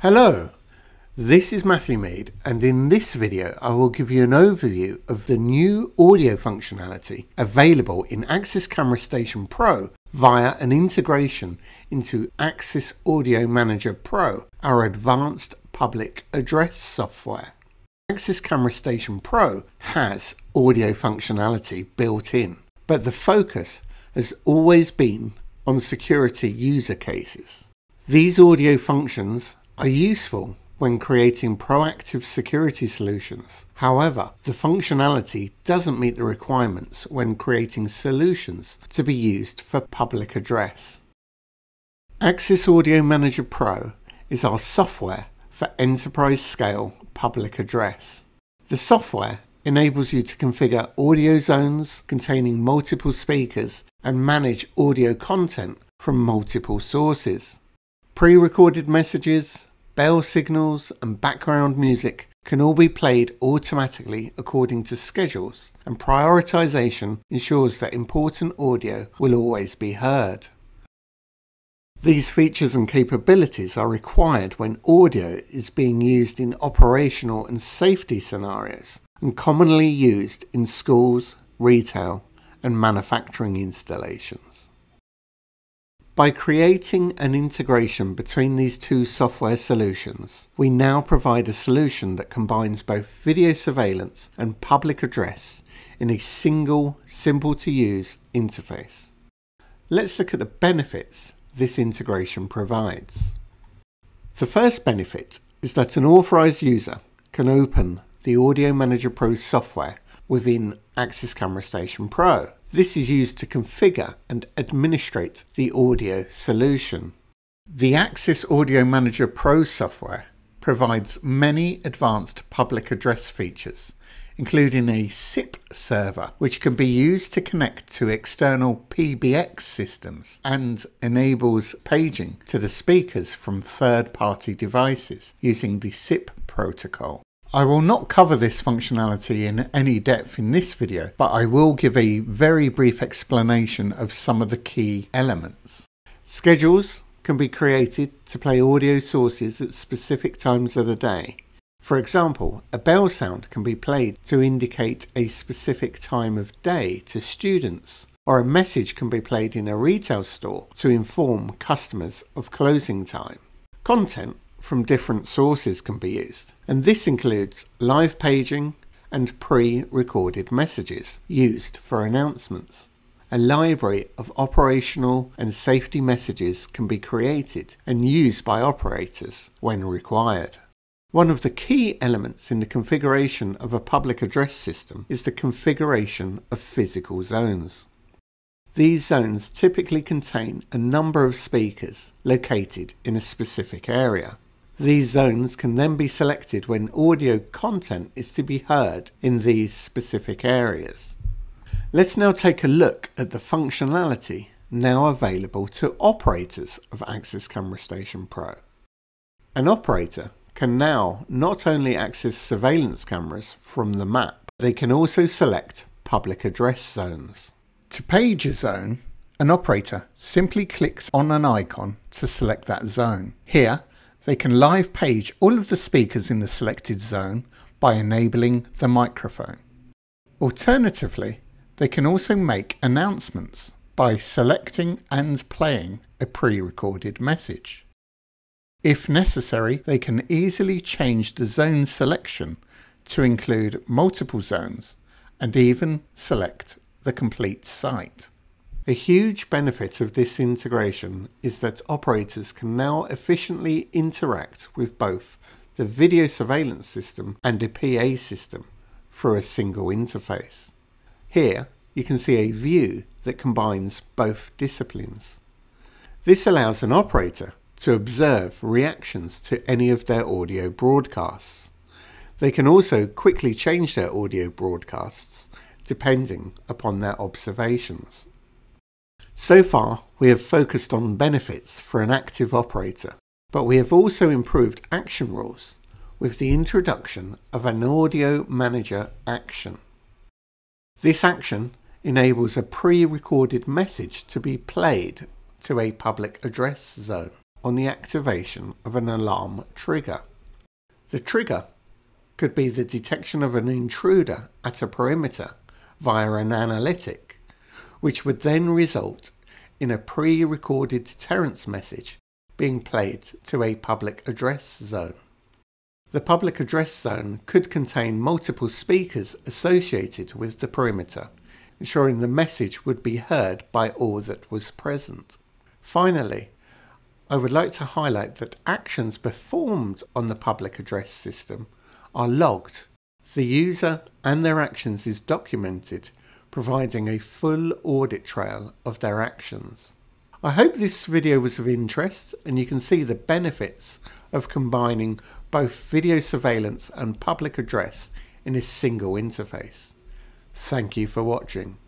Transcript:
Hello, this is Matthew Mead and in this video I will give you an overview of the new audio functionality available in Axis Camera Station Pro via an integration into Axis Audio Manager Pro, our advanced public address software. Axis Camera Station Pro has audio functionality built in, but the focus has always been on security user cases. These audio functions are useful when creating proactive security solutions. However, the functionality doesn't meet the requirements when creating solutions to be used for public address. Axis Audio Manager Pro is our software for enterprise scale public address. The software enables you to configure audio zones containing multiple speakers and manage audio content from multiple sources. Pre-recorded messages, bell signals and background music can all be played automatically according to schedules and prioritization ensures that important audio will always be heard. These features and capabilities are required when audio is being used in operational and safety scenarios and commonly used in schools, retail and manufacturing installations. By creating an integration between these two software solutions, we now provide a solution that combines both video surveillance and public address in a single, simple to use interface. Let's look at the benefits this integration provides. The first benefit is that an authorized user can open the Audio Manager Pro software within Axis Camera Station Pro this is used to configure and administrate the audio solution. The Axis Audio Manager Pro software provides many advanced public address features, including a SIP server, which can be used to connect to external PBX systems and enables paging to the speakers from third-party devices using the SIP protocol. I will not cover this functionality in any depth in this video, but I will give a very brief explanation of some of the key elements. Schedules can be created to play audio sources at specific times of the day. For example, a bell sound can be played to indicate a specific time of day to students, or a message can be played in a retail store to inform customers of closing time. Content from different sources can be used, and this includes live paging and pre-recorded messages used for announcements. A library of operational and safety messages can be created and used by operators when required. One of the key elements in the configuration of a public address system is the configuration of physical zones. These zones typically contain a number of speakers located in a specific area. These zones can then be selected when audio content is to be heard in these specific areas. Let's now take a look at the functionality now available to operators of Axis Camera Station Pro. An operator can now not only access surveillance cameras from the map, they can also select public address zones. To page a zone, an operator simply clicks on an icon to select that zone. Here, they can live page all of the speakers in the selected zone by enabling the microphone. Alternatively, they can also make announcements by selecting and playing a pre-recorded message. If necessary, they can easily change the zone selection to include multiple zones and even select the complete site. A huge benefit of this integration is that operators can now efficiently interact with both the video surveillance system and a PA system through a single interface. Here you can see a view that combines both disciplines. This allows an operator to observe reactions to any of their audio broadcasts. They can also quickly change their audio broadcasts depending upon their observations. So far, we have focused on benefits for an active operator, but we have also improved action rules with the introduction of an audio manager action. This action enables a pre-recorded message to be played to a public address zone. on the activation of an alarm trigger. The trigger could be the detection of an intruder at a perimeter via an analytic, which would then result in a pre-recorded deterrence message being played to a public address zone. The public address zone could contain multiple speakers associated with the perimeter, ensuring the message would be heard by all that was present. Finally, I would like to highlight that actions performed on the public address system are logged. The user and their actions is documented, providing a full audit trail of their actions. I hope this video was of interest and you can see the benefits of combining both video surveillance and public address in a single interface. Thank you for watching.